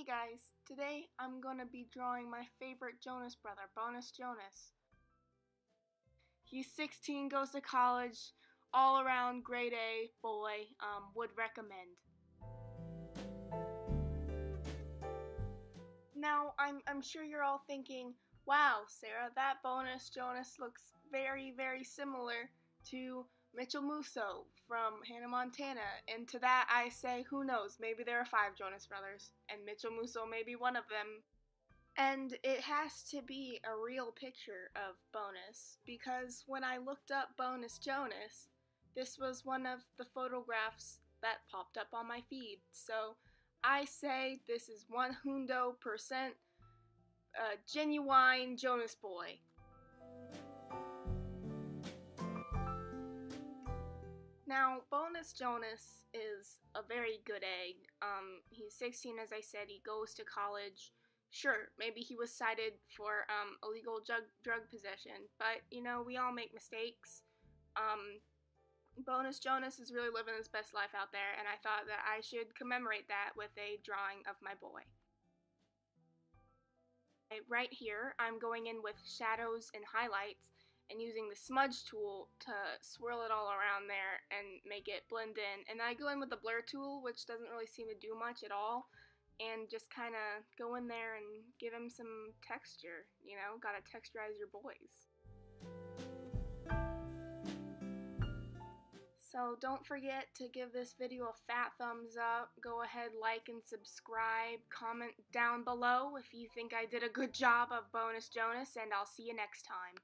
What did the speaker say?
Hey guys, today I'm gonna be drawing my favorite Jonas brother, Bonus Jonas. He's 16, goes to college, all around grade A boy, um, would recommend. Now, I'm, I'm sure you're all thinking, wow, Sarah, that Bonus Jonas looks very, very similar to Mitchell Musso from Hannah Montana. And to that I say, who knows, maybe there are five Jonas brothers, and Mitchell Musso may be one of them. And it has to be a real picture of Bonus, because when I looked up Bonus Jonas, this was one of the photographs that popped up on my feed. So I say this is one hundo percent a genuine Jonas boy. Now, Bonus Jonas is a very good egg. Um, he's 16, as I said. He goes to college. Sure, maybe he was cited for um, illegal drug, drug possession, but you know, we all make mistakes. Um, Bonus Jonas is really living his best life out there, and I thought that I should commemorate that with a drawing of my boy. Right here, I'm going in with shadows and highlights and using the smudge tool to swirl it all around there and make it blend in. And I go in with the blur tool, which doesn't really seem to do much at all, and just kind of go in there and give him some texture, you know, gotta texturize your boys. So don't forget to give this video a fat thumbs up. Go ahead, like and subscribe. Comment down below if you think I did a good job of Bonus Jonas, and I'll see you next time.